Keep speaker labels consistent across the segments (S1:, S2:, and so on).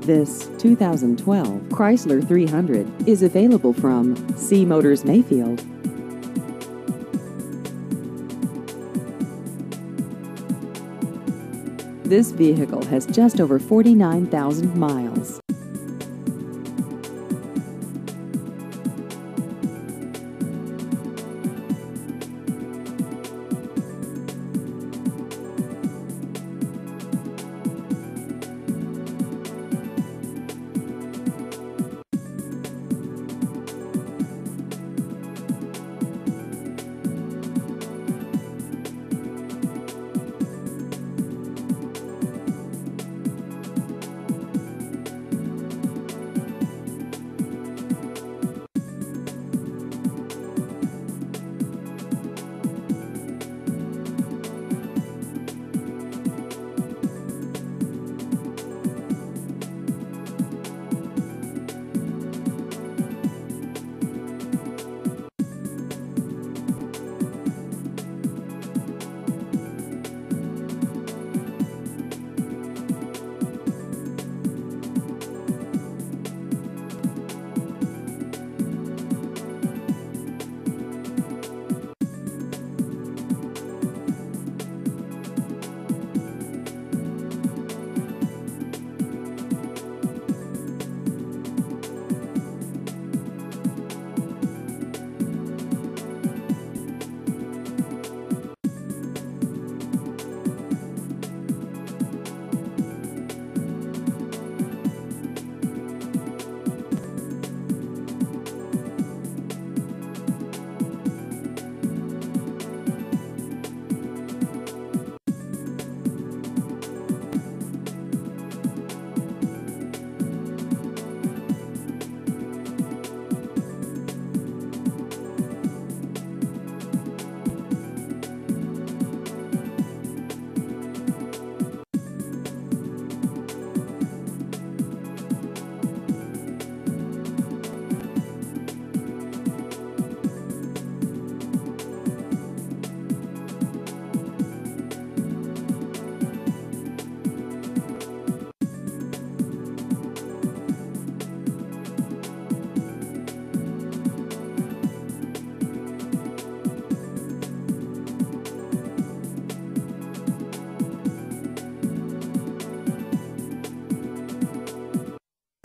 S1: This 2012 Chrysler 300 is available from Seay Motors Mayfield. This vehicle has just over 49,000 miles.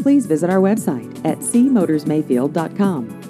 S1: Please visit our website at seaymotorsmayfield.com.